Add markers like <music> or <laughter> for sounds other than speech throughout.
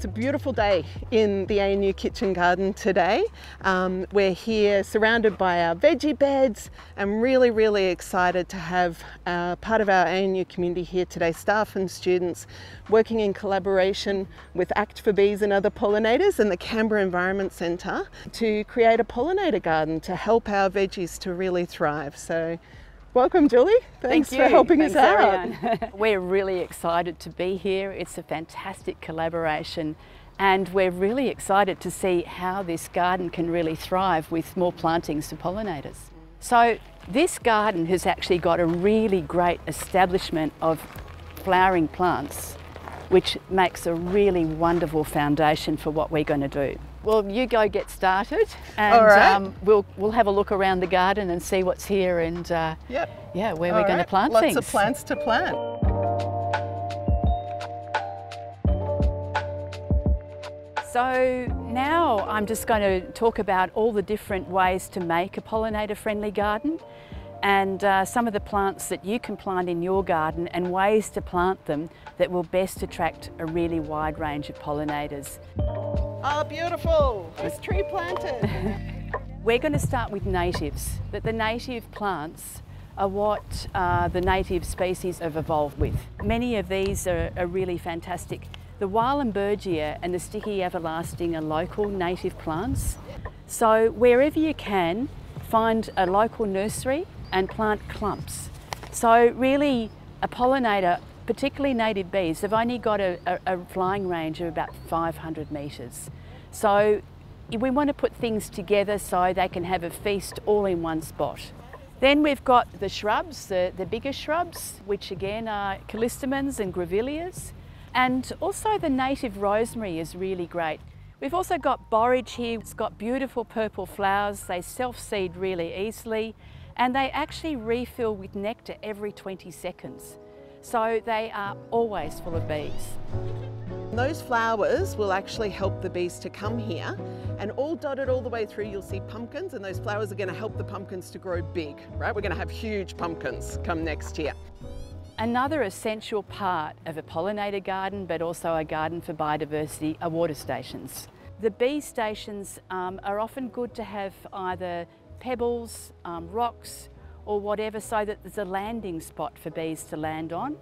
It's a beautiful day in the ANU kitchen garden today. Um, we're here surrounded by our veggie beds and really, really excited to have uh, part of our ANU community here today, staff and students working in collaboration with Act for Bees and other pollinators and the Canberra Environment Centre to create a pollinator garden to help our veggies to really thrive. So Welcome, Julie. Thanks Thank for helping Thanks, us out. <laughs> we're really excited to be here. It's a fantastic collaboration and we're really excited to see how this garden can really thrive with more plantings to pollinators. So this garden has actually got a really great establishment of flowering plants which makes a really wonderful foundation for what we're going to do. Well, you go get started, and um, we'll we'll have a look around the garden and see what's here, and uh, yep. yeah, where All we're right. going to plant Lots things. Lots of plants to plant. So now I'm just going to talk about all the different ways to make a pollinator-friendly garden and uh, some of the plants that you can plant in your garden and ways to plant them that will best attract a really wide range of pollinators. Oh, beautiful! This tree planted. <laughs> We're going to start with natives, that the native plants are what uh, the native species have evolved with. Many of these are, are really fantastic. The Wahlenbergia and the sticky everlasting are local native plants. So wherever you can, find a local nursery and plant clumps. So really a pollinator, particularly native bees, they've only got a, a, a flying range of about 500 metres. So we want to put things together so they can have a feast all in one spot. Then we've got the shrubs, the, the bigger shrubs, which again are callistemons and grevilleas. And also the native rosemary is really great. We've also got borage here. It's got beautiful purple flowers. They self-seed really easily and they actually refill with nectar every 20 seconds. So they are always full of bees. Those flowers will actually help the bees to come here and all dotted all the way through you'll see pumpkins and those flowers are going to help the pumpkins to grow big, right? We're going to have huge pumpkins come next year. Another essential part of a pollinator garden but also a garden for biodiversity are water stations. The bee stations um, are often good to have either pebbles, um, rocks or whatever so that there's a landing spot for bees to land on.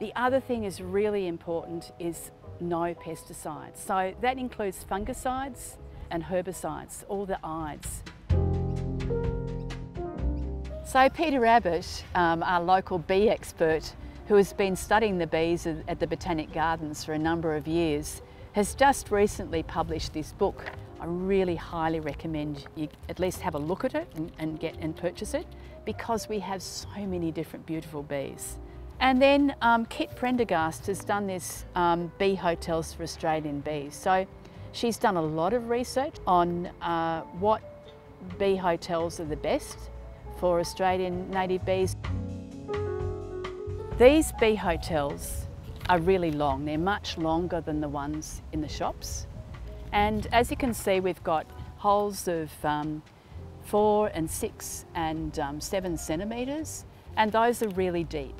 The other thing is really important is no pesticides. So that includes fungicides and herbicides, all the ides. So Peter Abbott, um, our local bee expert, who has been studying the bees at the Botanic Gardens for a number of years, has just recently published this book I really highly recommend you at least have a look at it and, and, get and purchase it because we have so many different beautiful bees. And then um, Kit Prendergast has done this um, bee hotels for Australian bees. So she's done a lot of research on uh, what bee hotels are the best for Australian native bees. These bee hotels are really long. They're much longer than the ones in the shops. And as you can see, we've got holes of um, four and six and um, seven centimetres, and those are really deep.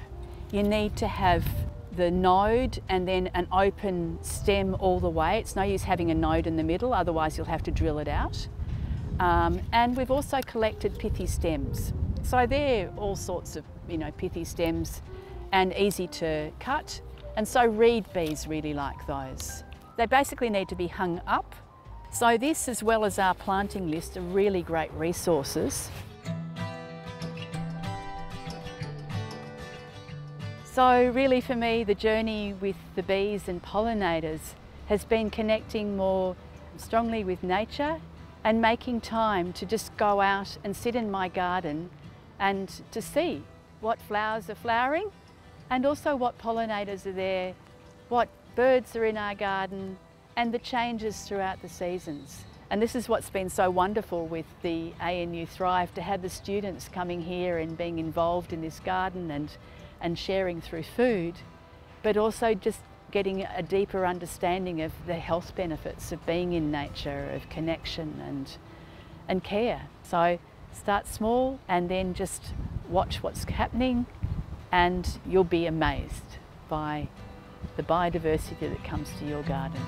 You need to have the node and then an open stem all the way. It's no use having a node in the middle, otherwise you'll have to drill it out. Um, and we've also collected pithy stems. So they're all sorts of, you know, pithy stems and easy to cut. And so reed bees really like those. They basically need to be hung up. So this, as well as our planting list, are really great resources. So really for me, the journey with the bees and pollinators has been connecting more strongly with nature and making time to just go out and sit in my garden and to see what flowers are flowering and also what pollinators are there, what birds are in our garden and the changes throughout the seasons. And this is what's been so wonderful with the ANU Thrive, to have the students coming here and being involved in this garden and, and sharing through food, but also just getting a deeper understanding of the health benefits of being in nature, of connection and, and care. So start small and then just watch what's happening and you'll be amazed by the biodiversity that comes to your garden.